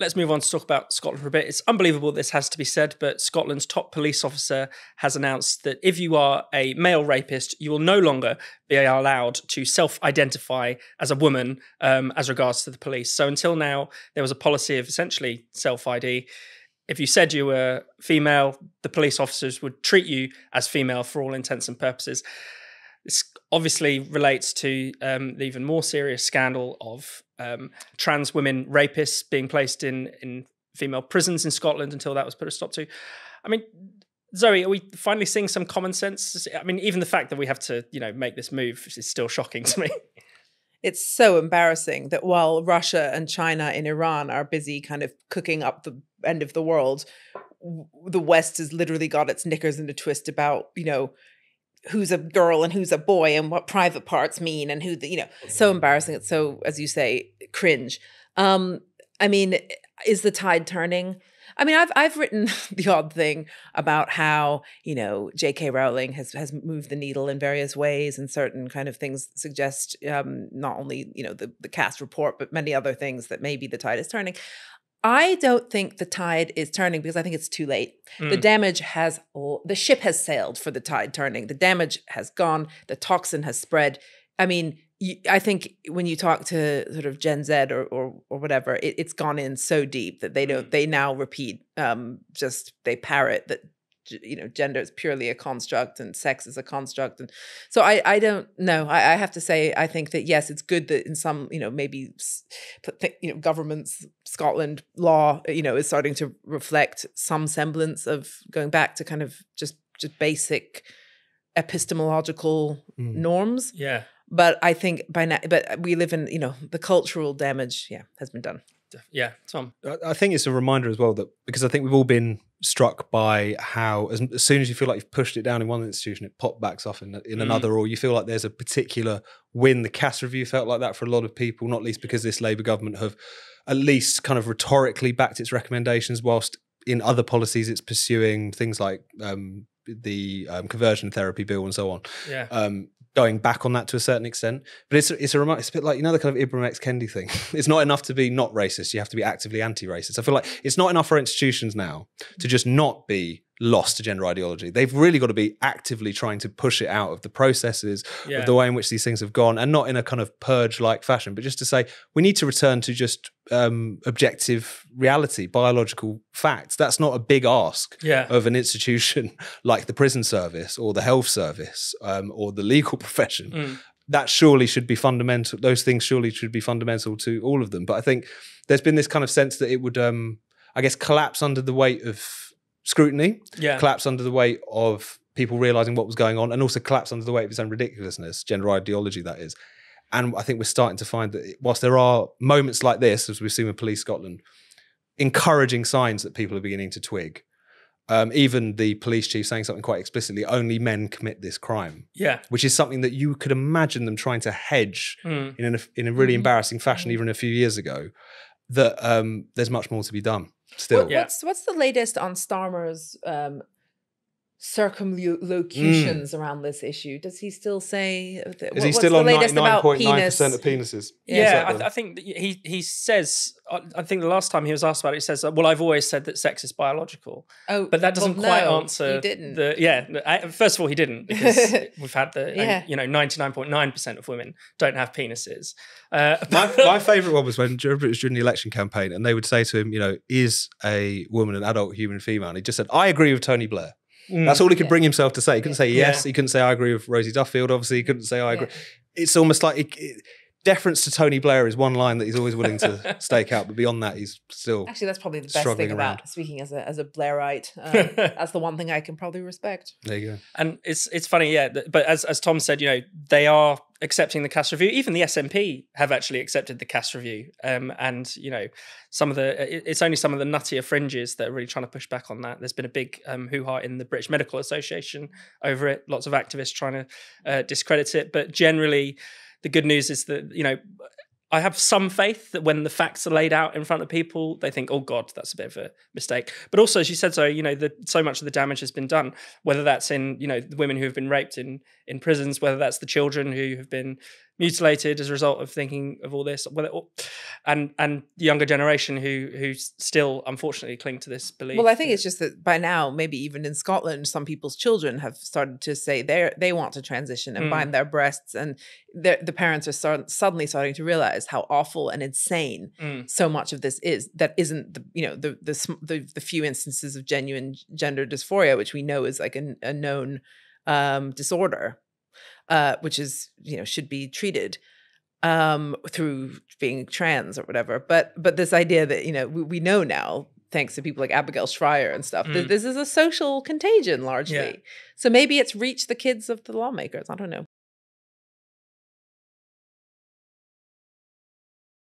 let's move on to talk about Scotland for a bit. It's unbelievable this has to be said, but Scotland's top police officer has announced that if you are a male rapist, you will no longer be allowed to self identify as a woman um, as regards to the police. So until now, there was a policy of essentially self ID. If you said you were female, the police officers would treat you as female for all intents and purposes. This obviously relates to um, the even more serious scandal of um, trans women rapists being placed in in female prisons in Scotland until that was put a stop to. I mean, Zoe, are we finally seeing some common sense? I mean, even the fact that we have to, you know, make this move is still shocking to me. It's so embarrassing that while Russia and China and Iran are busy kind of cooking up the end of the world, the West has literally got its knickers in a twist about, you know, who's a girl and who's a boy and what private parts mean and who the, you know so embarrassing it's so as you say cringe um i mean is the tide turning I mean, I've I've written the odd thing about how you know J.K. Rowling has has moved the needle in various ways, and certain kind of things suggest um, not only you know the the Cass report, but many other things that maybe the tide is turning. I don't think the tide is turning because I think it's too late. Mm. The damage has, the ship has sailed for the tide turning. The damage has gone. The toxin has spread. I mean, I think when you talk to sort of Gen Z or or, or whatever, it, it's gone in so deep that they don't. Mm. They now repeat, um, just they parrot that you know gender is purely a construct and sex is a construct and so i i don't know. I, I, have to say i think that yes it's good that in some you know maybe you know governments scotland law you know is starting to reflect some semblance of going back to kind of just just basic epistemological mm. norms. Yeah. But i think by now but we live in you know the cultural damage yeah has been done. Yeah tom. I think it's a reminder as well that because i think we've all been struck by how as, as, soon as you feel like you've pushed it down in one institution, it pop backs off in, in mm. another, or you feel like there's a particular win. The Cass review felt like that for a lot of people, not least because this Labour government have at least kind of rhetorically backed its recommendations, whilst in other policies it's pursuing things like um, the um, conversion therapy bill and so on. Yeah. Um, going back on that to a certain extent. But it's it's a reminder. It's a bit like you know the kind of Ibram X Kendi thing. it's not enough to be not racist. You have to be actively anti-racist. I feel like it's not enough for institutions now to just not be lost to gender ideology. They've really got to be actively trying to push it out of the processes, yeah. of the way in which these things have gone, and not in a kind of purge-like fashion, but just to say we need to return to just um, objective reality, biological facts. That's not a big ask yeah. of an institution like the prison service or the health service um, or the legal profession. Mm. That surely should be fundamental. Those things surely should be fundamental to all of them. But I think there's been this kind of sense that it would, um, I guess, collapse under the weight of scrutiny, yeah. collapse under the weight of people realizing what was going on, and also collapse under the weight of its own ridiculousness, gender ideology, that is. And I think we're starting to find that whilst there are moments like this, as we've seen with Police Scotland, encouraging signs that people are beginning to twig. Um, even the police chief saying something quite explicitly only men commit this crime yeah which is something that you could imagine them trying to hedge mm. in, a, in a really mm. embarrassing fashion even a few years ago that um, there's much more to be done still. What, what's what's the latest on Starmer's um, circumlocutions mm. around this issue? Does he still say? Uh, Is he still on ninety nine point nine percent of penises? Yeah, yeah I, I, think he he says. I think the last time he was asked about it, he says, "Well, I've always said that sex is biological." Oh, but that doesn't well, quite no, answer. He didn't. The, yeah, first of all, he didn't because we've had the yeah. you know ninety nine point nine percent of women don't have penises. Uh, my, my favorite one was when it was during the election campaign, and they would say to him, "You know, is a woman an adult human female?" And he just said, "I agree with Tony Blair." Mm. That's all he could yeah. bring himself to say. He couldn't say yes. Yeah. He couldn't say I agree with Rosie Duffield. Obviously, he couldn't say I agree. It's almost like it, it, deference to Tony Blair is one line that he's always willing to stake out, but beyond that, he's still actually that's probably the best thing around. about speaking as a as a Blairite. Um, that's the one thing I can probably respect. There you go. And it's it's funny, yeah. But as as Tom said, you know, they are accepting the Cass review. Even the SNP have actually accepted the Cass review. Um, and you know, some of the it's only some of the nuttier fringes that are really trying to push back on that. There's been a big um, hoo ha in the British Medical Association over it. Lots of activists trying to uh, discredit it, but generally the good news is that you know I have some faith that when the facts are laid out in front of people, they think, "Oh God, that's a bit of a mistake." But also, as you said, so you know, the, so much of the damage has been done. Whether that's in you know the women who have been raped in in prisons, whether that's the children who have been mutilated as a result of thinking of all this. Whether, and and the younger generation who who still unfortunately cling to this belief. Well, I think it's just that by now, maybe even in Scotland, some people's children have started to say they they want to transition and Mm. bind their breasts, and the the parents are start, suddenly starting to realize how awful and insane Mm. so much of this is. That isn't the you know the the the, the few instances of genuine gender dysphoria, which we know is like a, a known um, disorder, uh, which is you know should be treated um through being trans or whatever but but this idea that you know we, we know now thanks to people like abigail Shrier and stuff that Mm. this is a social contagion largely. So maybe it's reached the kids of the lawmakers i don't know